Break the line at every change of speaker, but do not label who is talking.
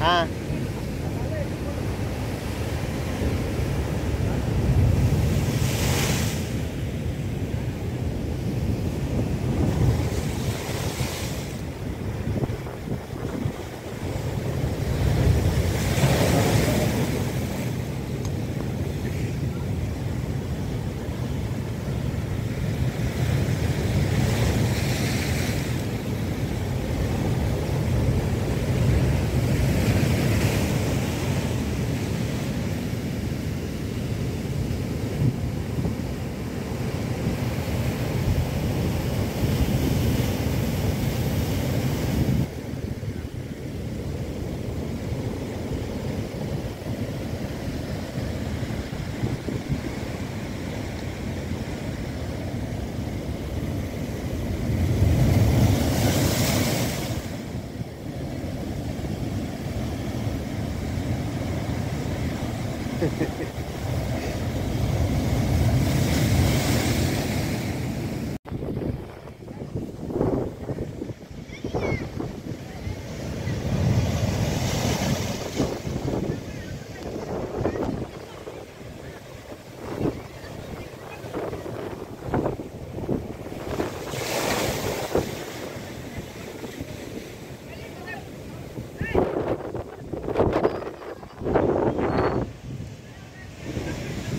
啊。フフフ。